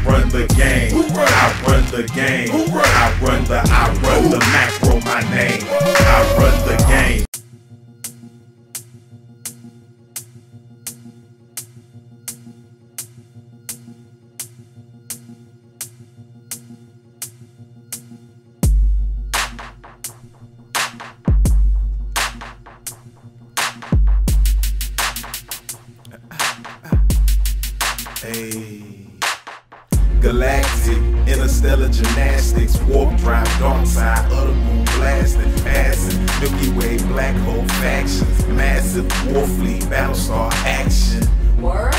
I run the game. I run the game. I run the, I run the macro, my name. I run the game. Hey. Galactic, interstellar gymnastics, warp drive, dark side other the moon blasting, passing, Milky Way, black hole factions, massive war fleet, battlestar action. Word?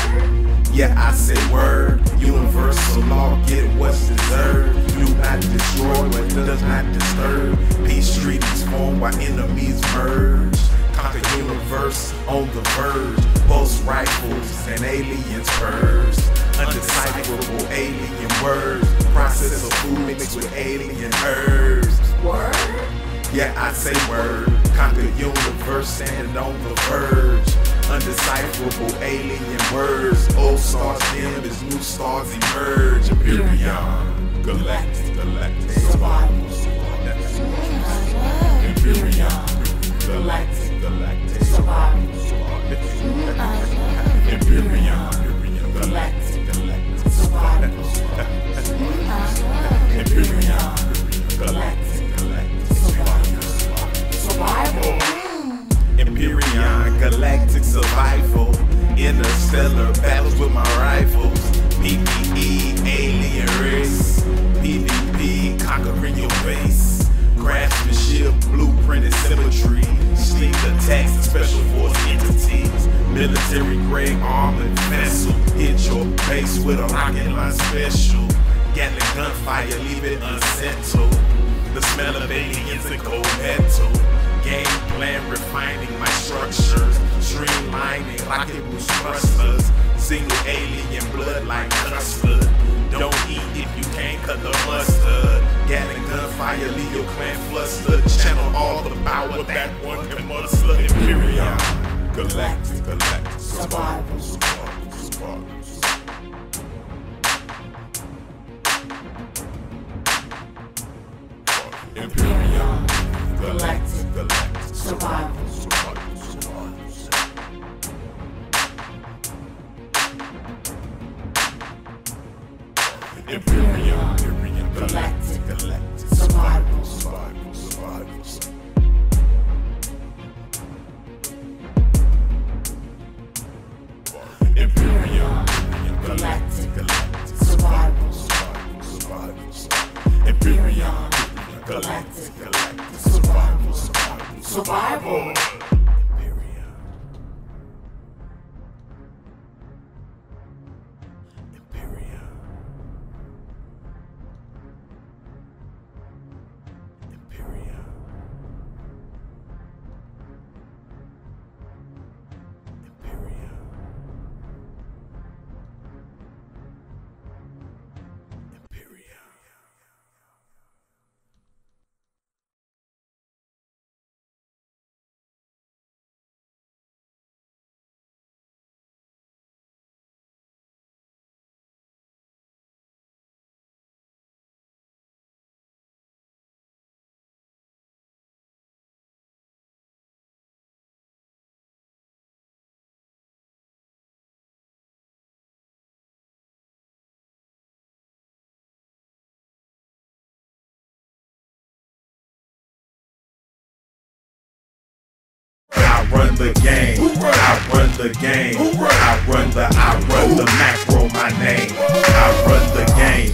Yeah, I said word. Universal law, get what's deserved. Do not destroy what does not disturb. Peace treaties form while enemies merge. Conquer universe on the verge. Pulse rifles and aliens purrs. Undecipherable alien words. Process of food mixed with alien herbs. Word? Yeah, I say word. Conquer universe, stand on the verge. Undecipherable alien words. Old stars dim as new stars emerge. Empyrion. Galactic, galactic. Survival. Interstellar battles with my rifles. PvE, alien race. PvP, conquering your base. Craftsmanship, blueprint, and symmetry. Sneak attacks and special force entities. Military grade armored vessel. Hit your base with a rocket line special. Gatling gunfire, leave it unsettled. The smell of aliens and cold metal. Game plan rocket boost. Single alien blood like custard. Don't eat if you can't cut the mustard. Gatling gunfire, your clan flustered. Channel all the power that one can muster. Empyrion. Galactic, galactic. Survival. survival, survival. Empyrion. Galactic. Galactic. Survival, survival. Empyrion. Empyrion. Galactic. Galactic. Survival. Survival, survival. Empyrion. Galactic. Galactic. Survival. Survival, survival. Empyrion. Galactic. Galactic. Survival. Survival. Survival. run the game. I run the game. I run the, I run the macro, my name. I run the game.